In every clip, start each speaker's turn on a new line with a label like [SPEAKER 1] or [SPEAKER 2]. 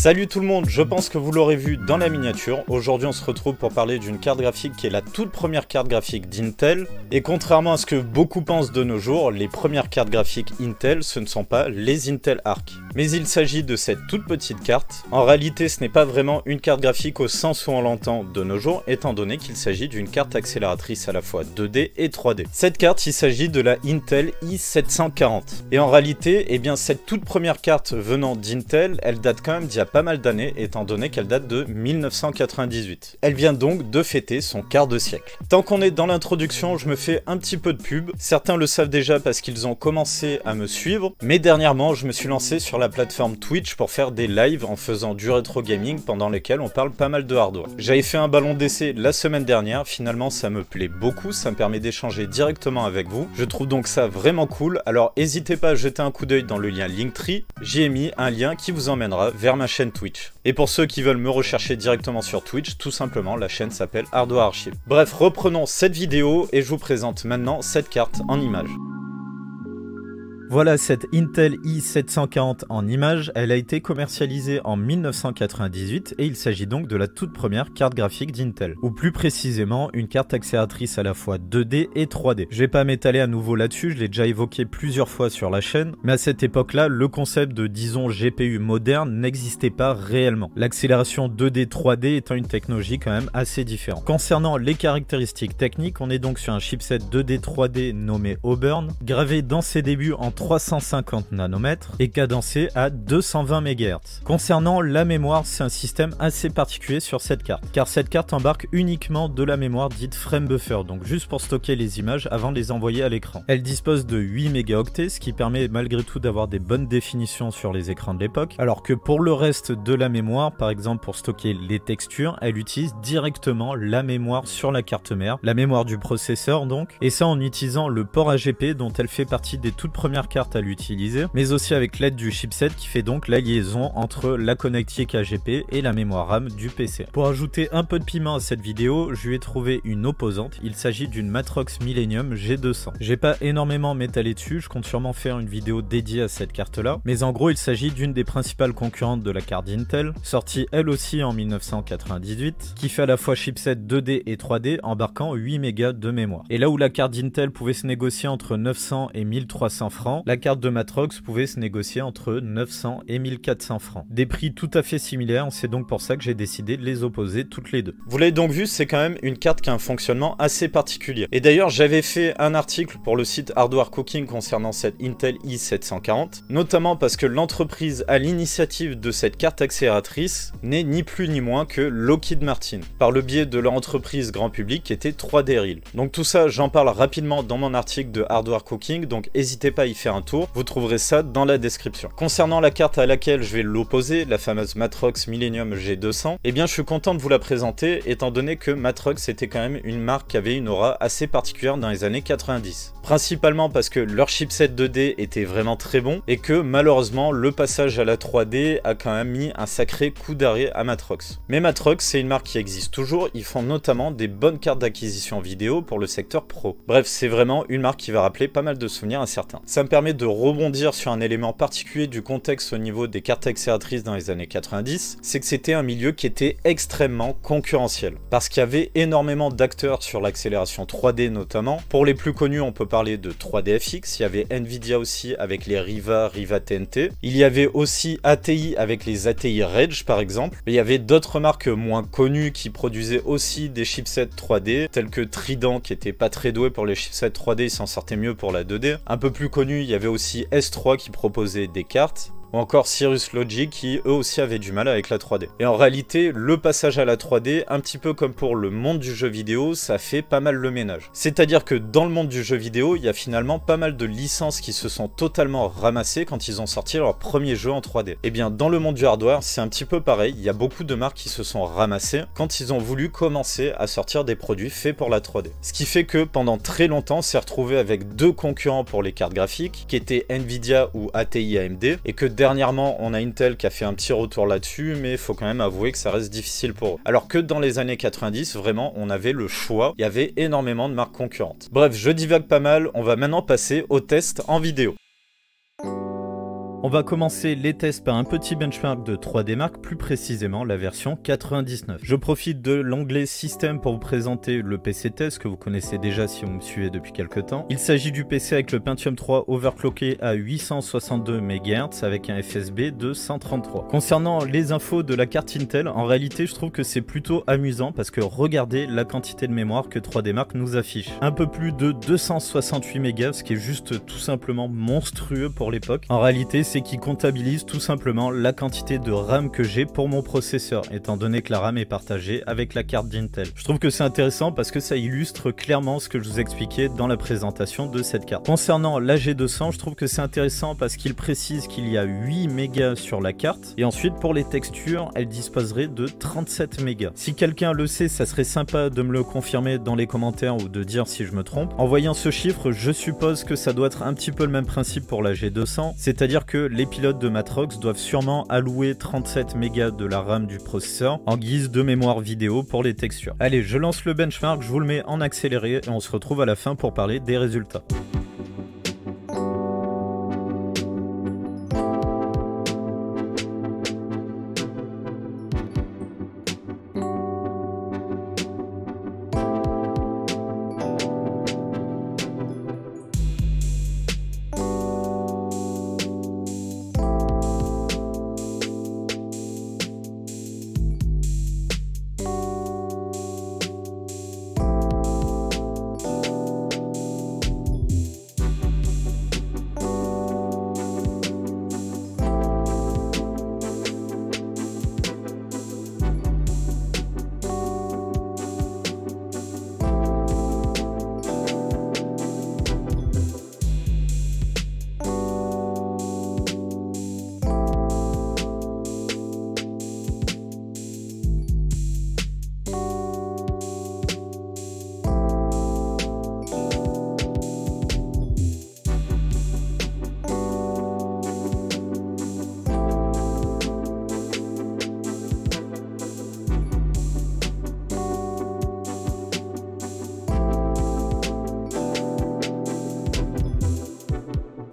[SPEAKER 1] Salut tout le monde, je pense que vous l'aurez vu dans la miniature. Aujourd'hui on se retrouve pour parler d'une carte graphique qui est la toute première carte graphique d'Intel. Et contrairement à ce que beaucoup pensent de nos jours, les premières cartes graphiques Intel ce ne sont pas les Intel Arc. Mais il s'agit de cette toute petite carte. En réalité ce n'est pas vraiment une carte graphique au sens où on l'entend de nos jours, étant donné qu'il s'agit d'une carte accélératrice à la fois 2D et 3D. Cette carte il s'agit de la Intel i740. Et en réalité, eh bien cette toute première carte venant d'Intel, elle date quand même d'il pas mal d'années étant donné qu'elle date de 1998. Elle vient donc de fêter son quart de siècle. Tant qu'on est dans l'introduction, je me fais un petit peu de pub. Certains le savent déjà parce qu'ils ont commencé à me suivre, mais dernièrement je me suis lancé sur la plateforme Twitch pour faire des lives en faisant du rétro gaming pendant lesquels on parle pas mal de hardware. J'avais fait un ballon d'essai la semaine dernière, finalement ça me plaît beaucoup, ça me permet d'échanger directement avec vous. Je trouve donc ça vraiment cool, alors n'hésitez pas à jeter un coup d'œil dans le lien Linktree, j'y ai mis un lien qui vous emmènera vers ma chaîne Twitch. Et pour ceux qui veulent me rechercher directement sur Twitch, tout simplement, la chaîne s'appelle Hardware Archive. Bref, reprenons cette vidéo et je vous présente maintenant cette carte en images. Voilà cette Intel i740 en image, elle a été commercialisée en 1998 et il s'agit donc de la toute première carte graphique d'Intel, ou plus précisément une carte accélératrice à la fois 2D et 3D. Je vais pas m'étaler à nouveau là-dessus, je l'ai déjà évoqué plusieurs fois sur la chaîne, mais à cette époque-là, le concept de disons GPU moderne n'existait pas réellement. L'accélération 2D 3D étant une technologie quand même assez différente. Concernant les caractéristiques techniques, on est donc sur un chipset 2D 3D nommé Auburn, gravé dans ses débuts en 350 nanomètres et cadencé à 220 MHz. Concernant la mémoire, c'est un système assez particulier sur cette carte, car cette carte embarque uniquement de la mémoire dite frame buffer, donc juste pour stocker les images avant de les envoyer à l'écran. Elle dispose de 8 mégaoctets, ce qui permet malgré tout d'avoir des bonnes définitions sur les écrans de l'époque, alors que pour le reste de la mémoire, par exemple pour stocker les textures, elle utilise directement la mémoire sur la carte mère, la mémoire du processeur donc, et ça en utilisant le port AGP dont elle fait partie des toutes premières carte à l'utiliser, mais aussi avec l'aide du chipset qui fait donc la liaison entre la connectique AGP et la mémoire RAM du PC. Pour ajouter un peu de piment à cette vidéo, je lui ai trouvé une opposante, il s'agit d'une Matrox Millennium G200. J'ai pas énormément m'étaler dessus, je compte sûrement faire une vidéo dédiée à cette carte là, mais en gros il s'agit d'une des principales concurrentes de la carte Intel, sortie elle aussi en 1998, qui fait à la fois chipset 2D et 3D embarquant 8 mégas de mémoire. Et là où la carte Intel pouvait se négocier entre 900 et 1300 francs, la carte de Matrox pouvait se négocier entre 900 et 1400 francs. Des prix tout à fait similaires, c'est donc pour ça que j'ai décidé de les opposer toutes les deux. Vous l'avez donc vu, c'est quand même une carte qui a un fonctionnement assez particulier. Et d'ailleurs, j'avais fait un article pour le site Hardware Cooking concernant cette Intel i740, notamment parce que l'entreprise à l'initiative de cette carte accélératrice n'est ni plus ni moins que Lockheed Martin, par le biais de leur entreprise grand public qui était 3D Real. Donc tout ça, j'en parle rapidement dans mon article de Hardware Cooking, donc n'hésitez pas à y faire tour, vous trouverez ça dans la description. Concernant la carte à laquelle je vais l'opposer, la fameuse Matrox Millennium G200, eh bien je suis content de vous la présenter étant donné que Matrox était quand même une marque qui avait une aura assez particulière dans les années 90. Principalement parce que leur chipset 2D était vraiment très bon et que malheureusement le passage à la 3D a quand même mis un sacré coup d'arrêt à Matrox. Mais Matrox c'est une marque qui existe toujours, ils font notamment des bonnes cartes d'acquisition vidéo pour le secteur pro. Bref, c'est vraiment une marque qui va rappeler pas mal de souvenirs à certains. Ça me permet de rebondir sur un élément particulier du contexte au niveau des cartes accélératrices dans les années 90, c'est que c'était un milieu qui était extrêmement concurrentiel. Parce qu'il y avait énormément d'acteurs sur l'accélération 3D notamment. Pour les plus connus, on peut parler de 3DFX, il y avait Nvidia aussi avec les Riva, Riva TNT. Il y avait aussi ATI avec les ATI Rage par exemple. il y avait d'autres marques moins connues qui produisaient aussi des chipsets 3D, tels que Trident qui était pas très doué pour les chipsets 3D, il s'en sortait mieux pour la 2D. Un peu plus connu, il y avait aussi S3 qui proposait des cartes ou encore Cirrus Logic qui eux aussi avaient du mal avec la 3D. Et en réalité, le passage à la 3D, un petit peu comme pour le monde du jeu vidéo, ça fait pas mal le ménage. C'est-à-dire que dans le monde du jeu vidéo, il y a finalement pas mal de licences qui se sont totalement ramassées quand ils ont sorti leur premier jeu en 3D. Et eh bien dans le monde du hardware, c'est un petit peu pareil, il y a beaucoup de marques qui se sont ramassées quand ils ont voulu commencer à sortir des produits faits pour la 3D. Ce qui fait que pendant très longtemps, on s'est retrouvé avec deux concurrents pour les cartes graphiques, qui étaient Nvidia ou ATI AMD, et que Dernièrement, on a Intel qui a fait un petit retour là-dessus, mais il faut quand même avouer que ça reste difficile pour eux. Alors que dans les années 90, vraiment, on avait le choix, il y avait énormément de marques concurrentes. Bref, je divague pas mal, on va maintenant passer au test en vidéo. On va commencer les tests par un petit benchmark de 3D Mark, plus précisément la version 99. Je profite de l'onglet Système pour vous présenter le PC test que vous connaissez déjà si vous me suivez depuis quelques temps. Il s'agit du PC avec le Pentium 3 overclocké à 862 MHz avec un FSB de 133. Concernant les infos de la carte Intel, en réalité je trouve que c'est plutôt amusant parce que regardez la quantité de mémoire que 3D Mark nous affiche. Un peu plus de 268 MHz, ce qui est juste tout simplement monstrueux pour l'époque. En réalité c'est qu'il comptabilise tout simplement la quantité de RAM que j'ai pour mon processeur, étant donné que la RAM est partagée avec la carte d'Intel. Je trouve que c'est intéressant parce que ça illustre clairement ce que je vous expliquais dans la présentation de cette carte. Concernant la G200, je trouve que c'est intéressant parce qu'il précise qu'il y a 8 mégas sur la carte, et ensuite pour les textures, elle disposerait de 37 mégas. Si quelqu'un le sait, ça serait sympa de me le confirmer dans les commentaires ou de dire si je me trompe. En voyant ce chiffre, je suppose que ça doit être un petit peu le même principe pour la G200, c'est-à-dire que les pilotes de Matrox doivent sûrement allouer 37 mégas de la RAM du processeur en guise de mémoire vidéo pour les textures. Allez, je lance le benchmark, je vous le mets en accéléré et on se retrouve à la fin pour parler des résultats.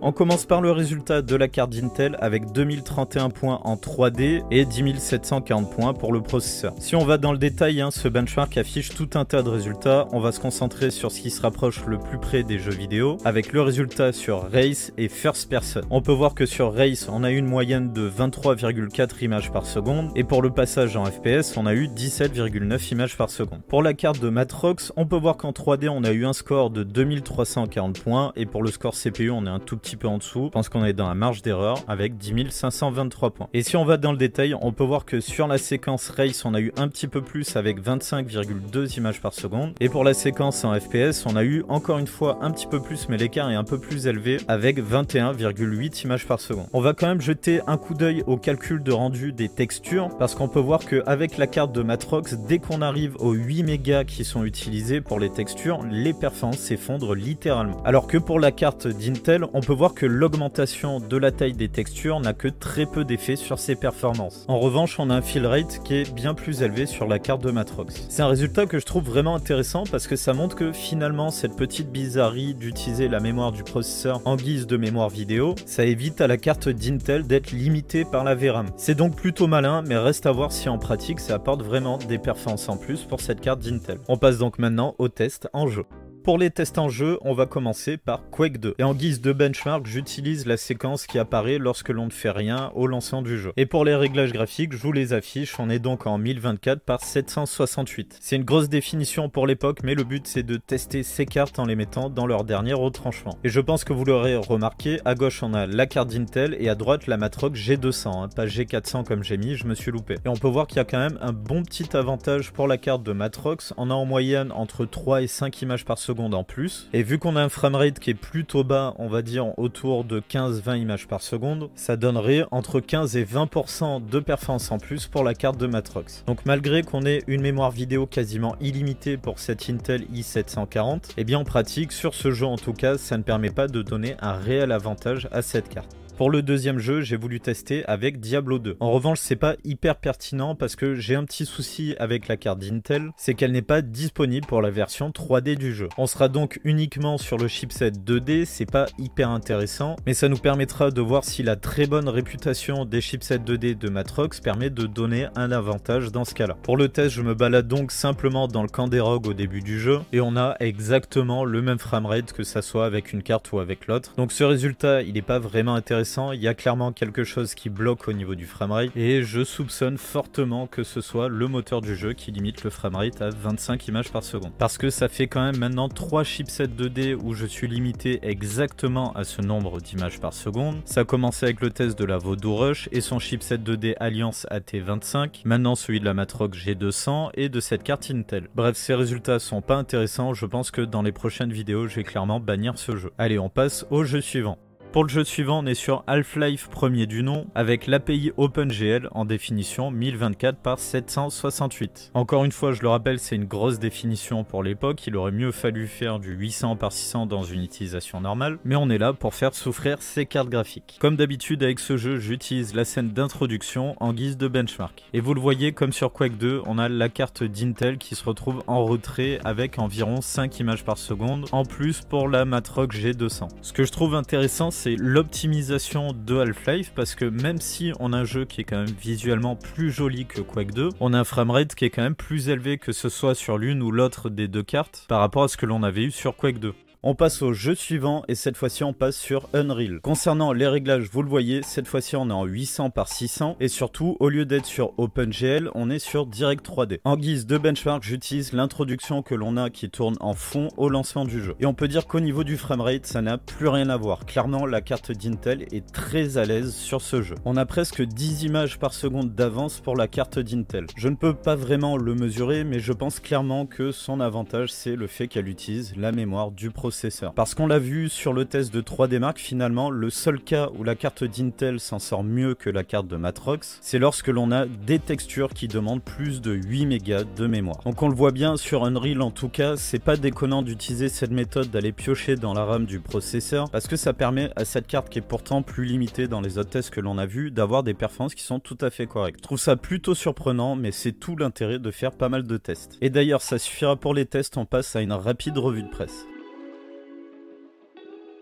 [SPEAKER 1] On commence par le résultat de la carte d'Intel avec 2031 points en 3D et 10 740 points pour le processeur. Si on va dans le détail, hein, ce benchmark affiche tout un tas de résultats. On va se concentrer sur ce qui se rapproche le plus près des jeux vidéo avec le résultat sur Race et First Person. On peut voir que sur Race, on a eu une moyenne de 23,4 images par seconde et pour le passage en FPS, on a eu 17,9 images par seconde. Pour la carte de Matrox, on peut voir qu'en 3D, on a eu un score de 2340 points et pour le score CPU, on est un tout petit peu en dessous. Je pense qu'on est dans la marge d'erreur avec 10 523 points. Et si on va dans le détail, on peut voir que sur la séquence race, on a eu un petit peu plus avec 25,2 images par seconde. Et pour la séquence en FPS, on a eu encore une fois un petit peu plus, mais l'écart est un peu plus élevé avec 21,8 images par seconde. On va quand même jeter un coup d'œil au calcul de rendu des textures parce qu'on peut voir qu'avec la carte de Matrox, dès qu'on arrive aux 8 mégas qui sont utilisés pour les textures, les performances s'effondrent littéralement. Alors que pour la carte d'Intel, on peut voir que l'augmentation de la taille des textures n'a que très peu d'effet sur ses performances. En revanche, on a un fill rate qui est bien plus élevé sur la carte de Matrox. C'est un résultat que je trouve vraiment intéressant parce que ça montre que finalement cette petite bizarrerie d'utiliser la mémoire du processeur en guise de mémoire vidéo, ça évite à la carte d'Intel d'être limitée par la VRAM. C'est donc plutôt malin, mais reste à voir si en pratique ça apporte vraiment des performances en plus pour cette carte d'Intel. On passe donc maintenant au test en jeu. Pour les tests en jeu, on va commencer par Quake 2. Et en guise de benchmark, j'utilise la séquence qui apparaît lorsque l'on ne fait rien au lancement du jeu. Et pour les réglages graphiques, je vous les affiche, on est donc en 1024 par 768. C'est une grosse définition pour l'époque, mais le but c'est de tester ces cartes en les mettant dans leur dernier retranchement. Et je pense que vous l'aurez remarqué, à gauche on a la carte d'Intel et à droite la Matrox G200, hein, pas G400 comme j'ai mis, je me suis loupé. Et on peut voir qu'il y a quand même un bon petit avantage pour la carte de Matrox, on a en moyenne entre 3 et 5 images par seconde en plus. Et vu qu'on a un framerate qui est plutôt bas, on va dire autour de 15-20 images par seconde, ça donnerait entre 15 et 20% de performance en plus pour la carte de Matrox. Donc malgré qu'on ait une mémoire vidéo quasiment illimitée pour cette Intel i740, et eh bien en pratique, sur ce jeu en tout cas, ça ne permet pas de donner un réel avantage à cette carte. Pour le deuxième jeu, j'ai voulu tester avec Diablo 2. En revanche, c'est pas hyper pertinent parce que j'ai un petit souci avec la carte d'Intel, c'est qu'elle n'est pas disponible pour la version 3D du jeu. On sera donc uniquement sur le chipset 2D, c'est pas hyper intéressant, mais ça nous permettra de voir si la très bonne réputation des chipsets 2D de Matrox permet de donner un avantage dans ce cas-là. Pour le test, je me balade donc simplement dans le camp des rogues au début du jeu et on a exactement le même framerate que ça soit avec une carte ou avec l'autre. Donc ce résultat, il n'est pas vraiment intéressant, il y a clairement quelque chose qui bloque au niveau du framerate et je soupçonne fortement que ce soit le moteur du jeu qui limite le framerate à 25 images par seconde. Parce que ça fait quand même maintenant 3 chipsets 2D où je suis limité exactement à ce nombre d'images par seconde. Ça a commencé avec le test de la Voodoo Rush et son chipset 2D Alliance AT25, maintenant celui de la Matrox G200 et de cette carte Intel. Bref, ces résultats sont pas intéressants, je pense que dans les prochaines vidéos, je vais clairement bannir ce jeu. Allez, on passe au jeu suivant. Pour le jeu suivant, on est sur Half-Life premier du nom, avec l'API OpenGL en définition 1024 par 768. Encore une fois, je le rappelle, c'est une grosse définition pour l'époque, il aurait mieux fallu faire du 800 par 600 dans une utilisation normale, mais on est là pour faire souffrir ces cartes graphiques. Comme d'habitude avec ce jeu, j'utilise la scène d'introduction en guise de benchmark. Et vous le voyez, comme sur Quake 2, on a la carte d'Intel qui se retrouve en retrait avec environ 5 images par seconde, en plus pour la Matrox G200. Ce que je trouve intéressant, c'est l'optimisation de Half-Life parce que même si on a un jeu qui est quand même visuellement plus joli que Quake 2, on a un framerate qui est quand même plus élevé que ce soit sur l'une ou l'autre des deux cartes par rapport à ce que l'on avait eu sur Quake 2. On passe au jeu suivant et cette fois-ci on passe sur Unreal. Concernant les réglages, vous le voyez, cette fois-ci on est en 800 par 600 et surtout au lieu d'être sur OpenGL, on est sur Direct 3D. En guise de benchmark, j'utilise l'introduction que l'on a qui tourne en fond au lancement du jeu. Et on peut dire qu'au niveau du framerate, ça n'a plus rien à voir. Clairement, la carte d'Intel est très à l'aise sur ce jeu. On a presque 10 images par seconde d'avance pour la carte d'Intel. Je ne peux pas vraiment le mesurer, mais je pense clairement que son avantage c'est le fait qu'elle utilise la mémoire du processeur parce qu'on l'a vu sur le test de 3D Mark, finalement, le seul cas où la carte d'Intel s'en sort mieux que la carte de Matrox, c'est lorsque l'on a des textures qui demandent plus de 8 mégas de mémoire. Donc on le voit bien sur Unreal en tout cas, c'est pas déconnant d'utiliser cette méthode d'aller piocher dans la RAM du processeur parce que ça permet à cette carte qui est pourtant plus limitée dans les autres tests que l'on a vu d'avoir des performances qui sont tout à fait correctes. Je trouve ça plutôt surprenant mais c'est tout l'intérêt de faire pas mal de tests. Et d'ailleurs ça suffira pour les tests, on passe à une rapide revue de presse.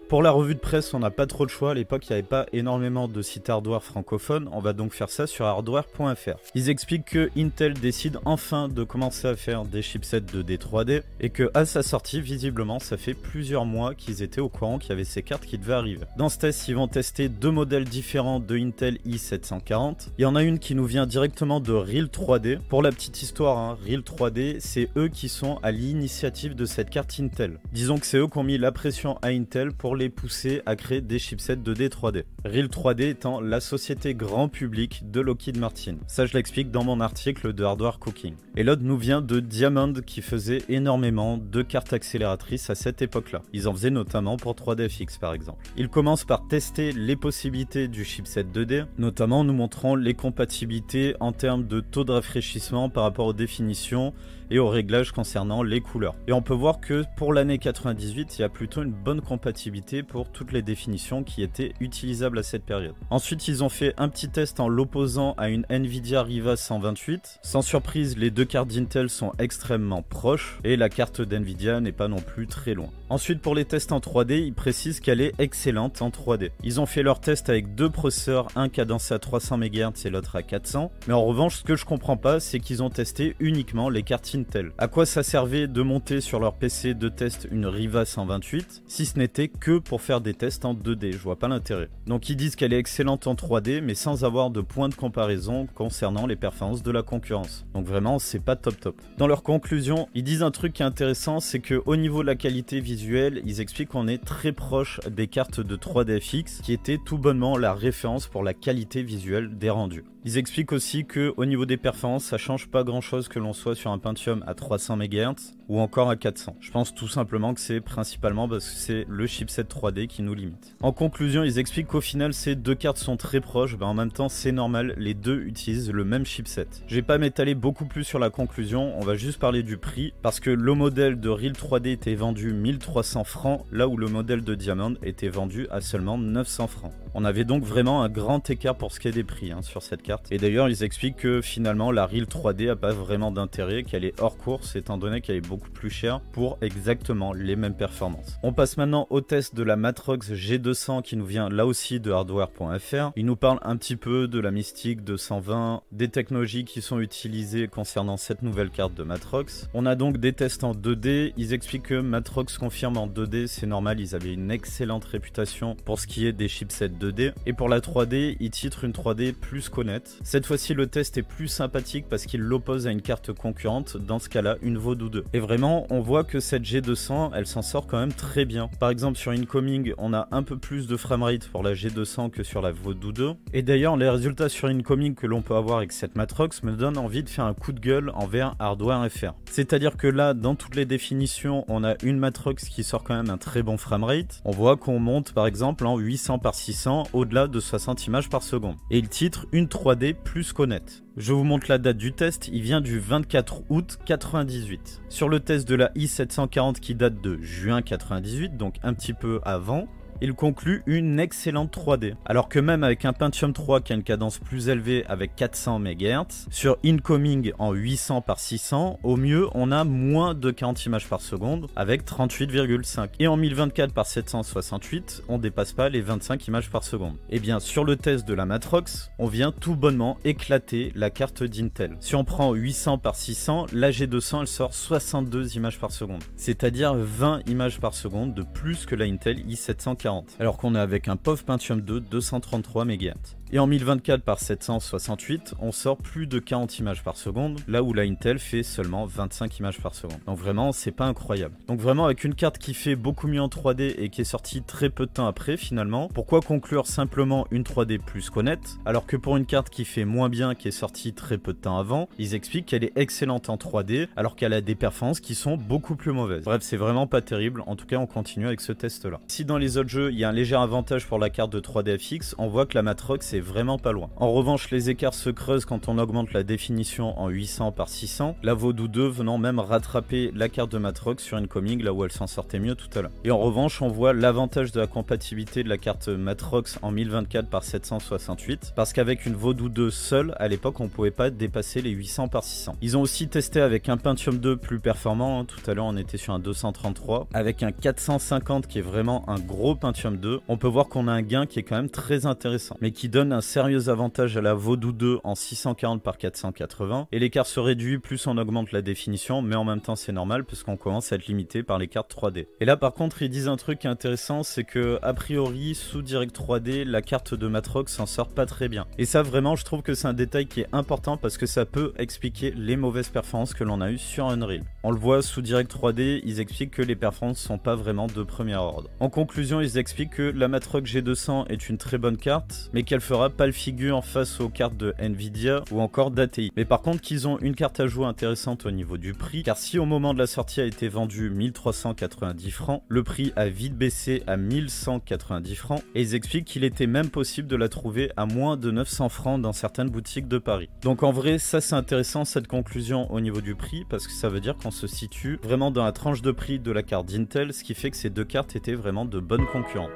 [SPEAKER 1] Pour la revue de presse, on n'a pas trop de choix. À l'époque, il n'y avait pas énormément de sites hardware francophones. On va donc faire ça sur hardware.fr. Ils expliquent que Intel décide enfin de commencer à faire des chipsets de D3D et que à sa sortie, visiblement, ça fait plusieurs mois qu'ils étaient au courant qu'il y avait ces cartes qui devaient arriver. Dans ce test, ils vont tester deux modèles différents de Intel i740. Il y en a une qui nous vient directement de Real 3D. Pour la petite histoire, hein, Real 3D, c'est eux qui sont à l'initiative de cette carte Intel. Disons que c'est eux qui ont mis la pression à Intel pour les pousser à créer des chipsets 2D 3D. Real 3D étant la société grand public de Lockheed Martin. Ça, je l'explique dans mon article de Hardware Cooking. Et l'autre nous vient de Diamond qui faisait énormément de cartes accélératrices à cette époque-là. Ils en faisaient notamment pour 3DFX par exemple. Ils commencent par tester les possibilités du chipset 2D, notamment en nous montrant les compatibilités en termes de taux de rafraîchissement par rapport aux définitions et aux réglages concernant les couleurs. Et on peut voir que pour l'année 98, il y a plutôt une bonne compatibilité pour toutes les définitions qui étaient utilisables à cette période. Ensuite, ils ont fait un petit test en l'opposant à une Nvidia Riva 128. Sans surprise, les deux cartes d'Intel sont extrêmement proches et la carte d'Nvidia n'est pas non plus très loin. Ensuite, pour les tests en 3D, ils précisent qu'elle est excellente en 3D. Ils ont fait leur test avec deux processeurs, un cadencé à 300 MHz et l'autre à 400. Mais en revanche, ce que je comprends pas, c'est qu'ils ont testé uniquement les cartes Intel. À quoi ça servait de monter sur leur PC de test une Riva 128 si ce n'était que pour faire des tests en 2D Je vois pas l'intérêt. Donc ils disent qu'elle est excellente en 3D, mais sans avoir de point de comparaison concernant les performances de la concurrence. Donc vraiment, c'est pas top top. Dans leur conclusion, ils disent un truc qui est intéressant, c'est que au niveau de la qualité visuelle, ils expliquent qu'on est très proche des cartes de 3DFX, qui étaient tout bonnement la référence pour la qualité visuelle des rendus. Ils expliquent aussi que au niveau des performances, ça change pas grand chose que l'on soit sur un À 300 MHz ou encore à 400. Je pense tout simplement que c'est principalement parce que c'est le chipset 3D qui nous limite. En conclusion, ils expliquent qu'au final, ces deux cartes sont très proches, ben en même temps, c'est normal, les deux utilisent le même chipset. Je vais pas m'étaler beaucoup plus sur la conclusion, on va juste parler du prix parce que le modèle de Real 3D était vendu 1300 francs là où le modèle de Diamond était vendu à seulement 900 francs. On avait donc vraiment un grand écart pour ce qui est des prix hein, sur cette carte. Et d'ailleurs, ils expliquent que finalement, la Real 3D a pas vraiment d'intérêt, qu'elle est hors course étant donné qu'elle est beaucoup plus chère pour exactement les mêmes performances. On passe maintenant au test de la Matrox G200 qui nous vient là aussi de hardware.fr. Il nous parle un petit peu de la mystique de 120, des technologies qui sont utilisées concernant cette nouvelle carte de Matrox. On a donc des tests en 2D. Ils expliquent que Matrox confirme en 2D, c'est normal, ils avaient une excellente réputation pour ce qui est des chipsets 2D. Et pour la 3D, ils titrent une 3D plus qu'honnête. Cette fois-ci, le test est plus sympathique parce qu'il l'oppose à une carte concurrente, dans ce cas-là, une Voodoo 2. Et vraiment, on voit que cette G200, elle s'en sort quand même très bien. Par exemple, sur Incoming, on a un peu plus de framerate pour la G200 que sur la Voodoo 2. Et d'ailleurs, les résultats sur Incoming que l'on peut avoir avec cette Matrox me donnent envie de faire un coup de gueule envers Hardware FR. C'est-à-dire que là, dans toutes les définitions, on a une Matrox qui sort quand même un très bon framerate. On voit qu'on monte par exemple en 800 par 600 au-delà de 60 images par seconde. Et il titre une 3D plus qu'honnête. Je vous montre la date du test, il vient du 24 août 98. Sur le test de la i740 qui date de juin 98, donc un petit peu avant, il conclut une excellente 3D. Alors que même avec un Pentium 3 qui a une cadence plus élevée avec 400 MHz, sur Incoming en 800 par 600, au mieux on a moins de 40 images par seconde avec 38,5. Et en 1024 par 768, on dépasse pas les 25 images par seconde. Et eh bien sur le test de la Matrox, on vient tout bonnement éclater la carte d'Intel. Si on prend 800 par 600, la G200 elle sort 62 images par seconde. C'est-à-dire 20 images par seconde de plus que la Intel i740 alors qu'on est avec un POV Pentium 2 233 MHz. Et en 1024 par 768, on sort plus de 40 images par seconde, là où la Intel fait seulement 25 images par seconde. Donc vraiment, c'est pas incroyable. Donc vraiment, avec une carte qui fait beaucoup mieux en 3D et qui est sortie très peu de temps après finalement, pourquoi conclure simplement une 3D plus qu'honnête, alors que pour une carte qui fait moins bien, qui est sortie très peu de temps avant, ils expliquent qu'elle est excellente en 3D, alors qu'elle a des performances qui sont beaucoup plus mauvaises. Bref, c'est vraiment pas terrible, en tout cas on continue avec ce test là. Si dans les autres jeux, il y a un léger avantage pour la carte de 3D FX, on voit que la Matrox est vraiment pas loin. En revanche, les écarts se creusent quand on augmente la définition en 800 par 600, la Vodou 2 venant même rattraper la carte de Matrox sur Incoming là où elle s'en sortait mieux tout à l'heure. Et en revanche, on voit l'avantage de la compatibilité de la carte Matrox en 1024 par 768, parce qu'avec une Vodou 2 seule, à l'époque, on pouvait pas dépasser les 800 par 600. Ils ont aussi testé avec un Pentium 2 plus performant, hein. tout à l'heure on était sur un 233, avec un 450 qui est vraiment un gros Pentium 2, on peut voir qu'on a un gain qui est quand même très intéressant, mais qui donne un sérieux avantage à la Vodou 2 en 640 par 480, et l'écart se réduit plus on augmente la définition, mais en même temps c'est normal puisqu'on commence à être limité par les cartes 3D. Et là par contre ils disent un truc intéressant, c'est que a priori sous Direct 3D, la carte de Matrox s'en sort pas très bien. Et ça vraiment je trouve que c'est un détail qui est important parce que ça peut expliquer les mauvaises performances que l'on a eues sur Unreal. On le voit sous Direct 3D, ils expliquent que les performances sont pas vraiment de premier ordre. En conclusion, ils expliquent que la Matrox G200 est une très bonne carte, mais qu'elle fera pas le figure face aux cartes de Nvidia ou encore d'ATI. Mais par contre qu'ils ont une carte à jouer intéressante au niveau du prix, car si au moment de la sortie a été vendu 1390 francs, le prix a vite baissé à 1190 francs, et ils expliquent qu'il était même possible de la trouver à moins de 900 francs dans certaines boutiques de Paris. Donc en vrai, ça c'est intéressant cette conclusion au niveau du prix, parce que ça veut dire qu'on se situe vraiment dans la tranche de prix de la carte d'Intel, ce qui fait que ces deux cartes étaient vraiment de bonnes concurrents.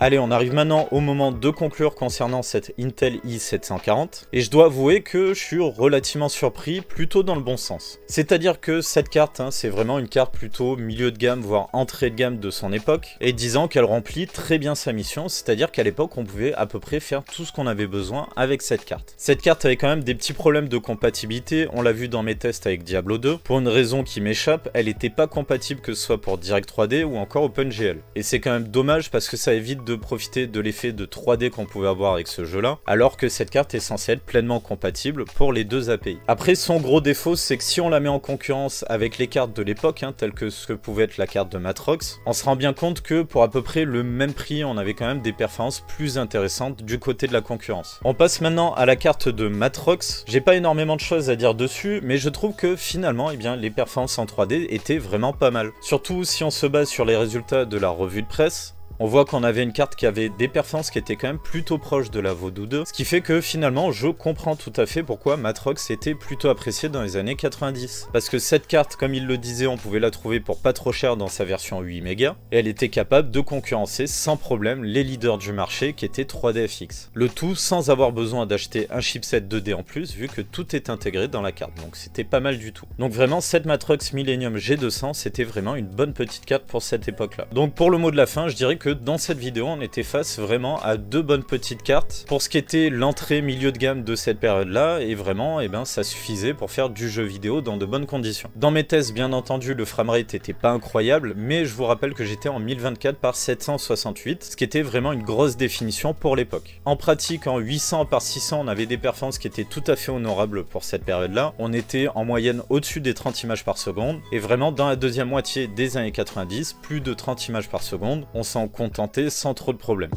[SPEAKER 1] Allez, on arrive maintenant au moment de conclure concernant cette Intel i740. Et je dois avouer que je suis relativement surpris, plutôt dans le bon sens. C'est-à-dire que cette carte, hein, c'est vraiment une carte plutôt milieu de gamme, voire entrée de gamme de son époque, et disant qu'elle remplit très bien sa mission, c'est-à-dire qu'à l'époque, on pouvait à peu près faire tout ce qu'on avait besoin avec cette carte. Cette carte avait quand même des petits problèmes de compatibilité, on l'a vu dans mes tests avec Diablo 2. Pour une raison qui m'échappe, elle n'était pas compatible que ce soit pour Direct 3D ou encore OpenGL. Et c'est quand même dommage parce que ça évite de profiter de l'effet de 3D qu'on pouvait avoir avec ce jeu-là, alors que cette carte est censée être pleinement compatible pour les deux API. Après, son gros défaut, c'est que si on la met en concurrence avec les cartes de l'époque, hein, telles que ce que pouvait être la carte de Matrox, on se rend bien compte que pour à peu près le même prix, on avait quand même des performances plus intéressantes du côté de la concurrence. On passe maintenant à la carte de Matrox. J'ai pas énormément de choses à dire dessus, mais je trouve que finalement, eh bien, les performances en 3D étaient vraiment pas mal. Surtout si on se base sur les résultats de la revue de presse, on voit qu'on avait une carte qui avait des performances qui étaient quand même plutôt proches de la Voodoo 2, ce qui fait que finalement je comprends tout à fait pourquoi Matrox était plutôt apprécié dans les années 90. Parce que cette carte, comme il le disait, on pouvait la trouver pour pas trop cher dans sa version 8 mégas, et elle était capable de concurrencer sans problème les leaders du marché qui étaient 3DFX. Le tout sans avoir besoin d'acheter un chipset 2D en plus, vu que tout est intégré dans la carte, donc c'était pas mal du tout. Donc vraiment, cette Matrox Millennium G200, c'était vraiment une bonne petite carte pour cette époque-là. Donc pour le mot de la fin, je dirais que dans cette vidéo, on était face vraiment à deux bonnes petites cartes pour ce qui était l'entrée milieu de gamme de cette période-là, et vraiment, eh ben, ça suffisait pour faire du jeu vidéo dans de bonnes conditions. Dans mes tests, bien entendu, le framerate était pas incroyable, mais je vous rappelle que j'étais en 1024 par 768, ce qui était vraiment une grosse définition pour l'époque. En pratique, en 800 par 600, on avait des performances qui étaient tout à fait honorables pour cette période-là. On était en moyenne au-dessus des 30 images par seconde, et vraiment dans la deuxième moitié des années 90, plus de 30 images par seconde, on s'en contentait sans trop de problèmes.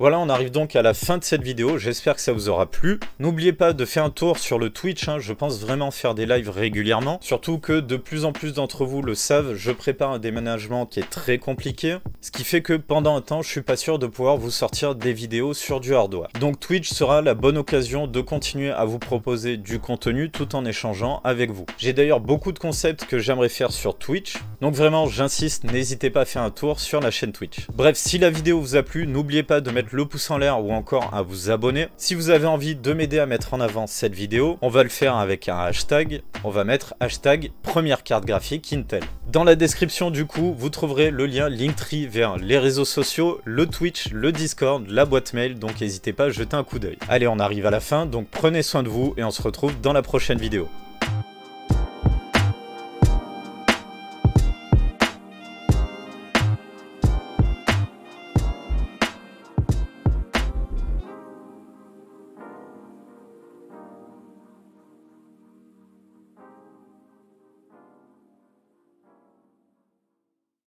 [SPEAKER 1] Voilà, on arrive donc à la fin de cette vidéo, j'espère que ça vous aura plu. N'oubliez pas de faire un tour sur le Twitch, hein. je pense vraiment faire des lives régulièrement. Surtout que de plus en plus d'entre vous le savent, je prépare un déménagement qui est très compliqué. Ce qui fait que pendant un temps, je suis pas sûr de pouvoir vous sortir des vidéos sur du hardware. Donc Twitch sera la bonne occasion de continuer à vous proposer du contenu tout en échangeant avec vous. J'ai d'ailleurs beaucoup de concepts que j'aimerais faire sur Twitch. Donc vraiment, j'insiste, n'hésitez pas à faire un tour sur la chaîne Twitch. Bref, si la vidéo vous a plu, n'oubliez pas de le pouce en l'air ou encore à vous abonner. Si vous avez envie de m'aider à mettre en avant cette vidéo, on va le faire avec un hashtag. On va mettre hashtag première carte graphique Intel. Dans la description du coup, vous trouverez le lien Linktree vers les réseaux sociaux, le Twitch, le Discord, la boîte mail, donc n'hésitez pas à jeter un coup d'œil. Allez, on arrive à la fin, donc prenez soin de vous et on se retrouve dans la prochaine vidéo.